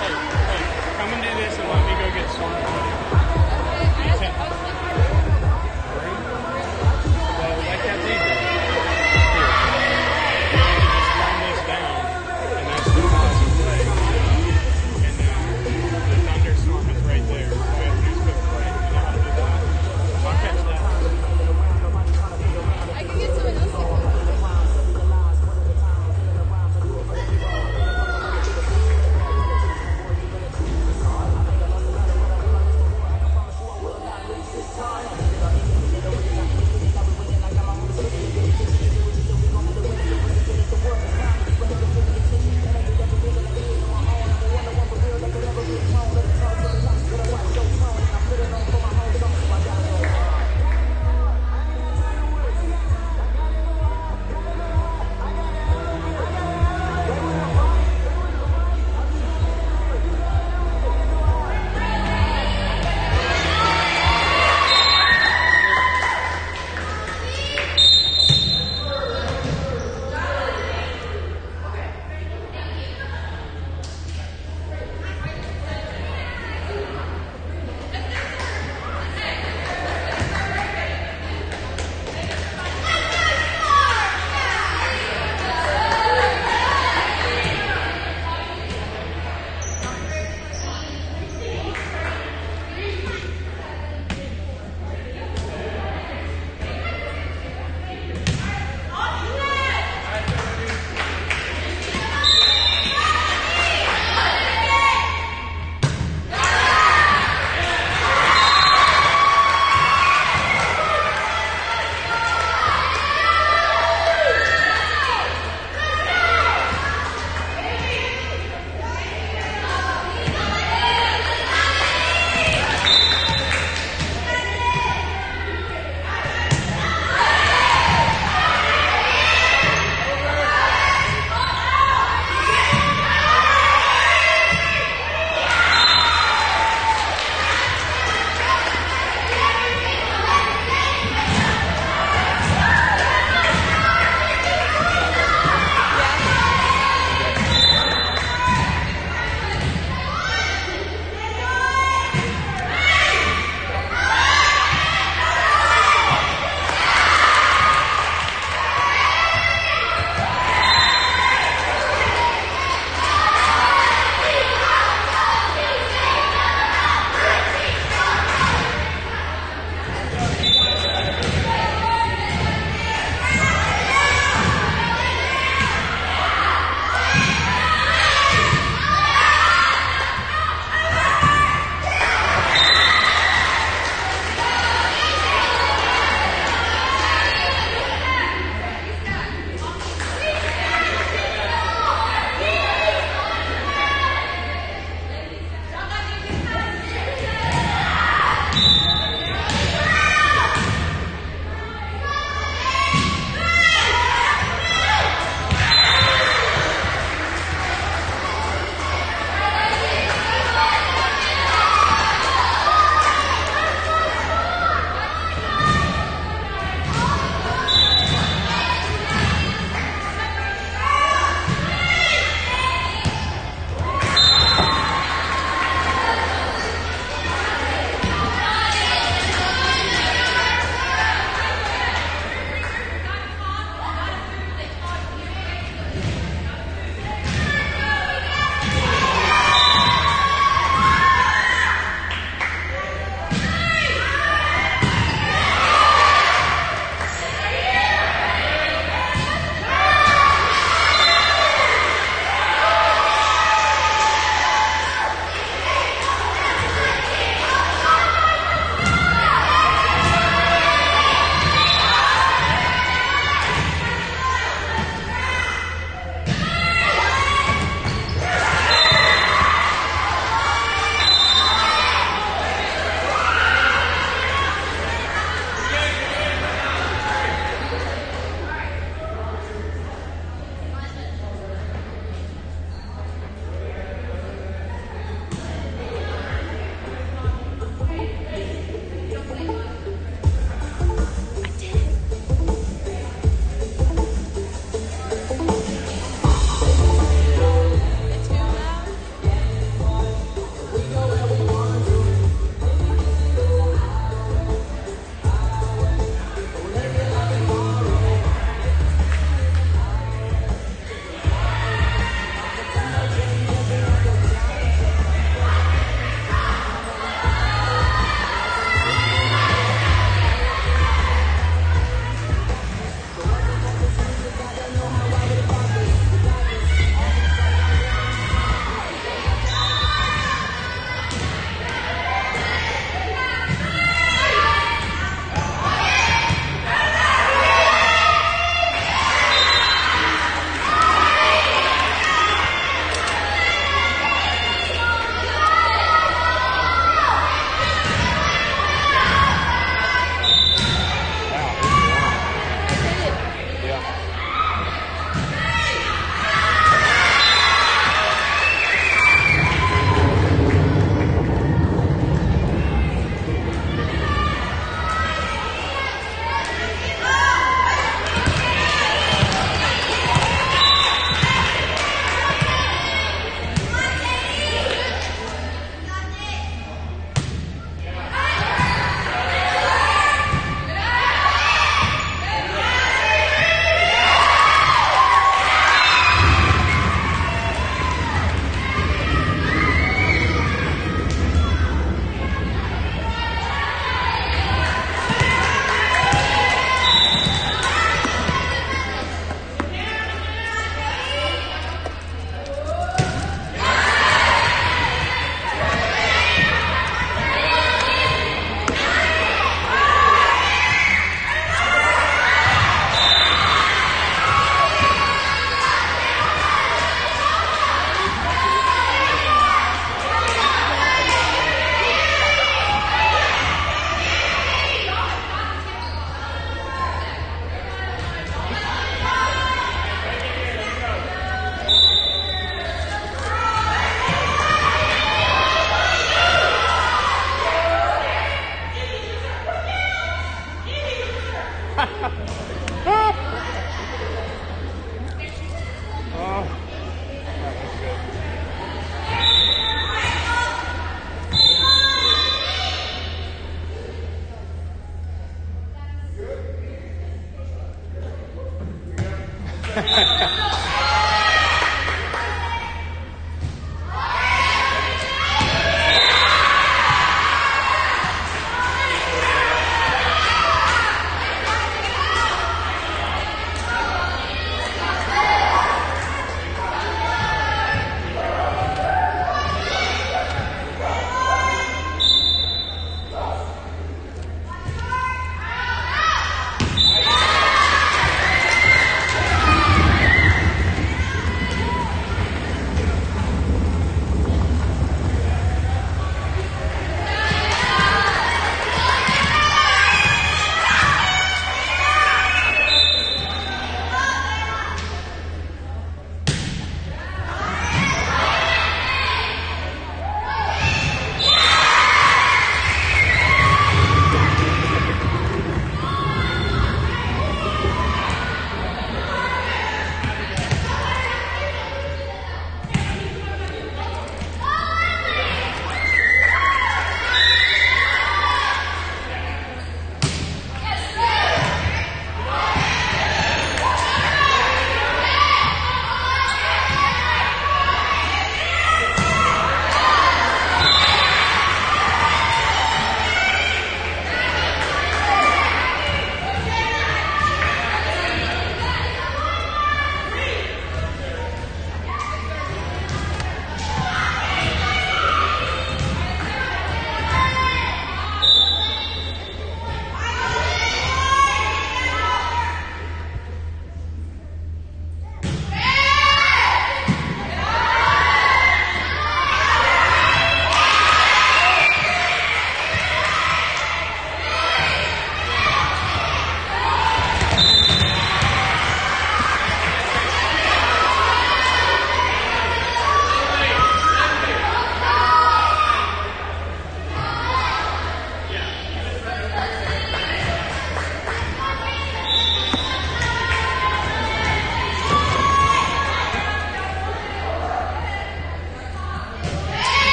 Hey, hey, come and do this and let me go get some.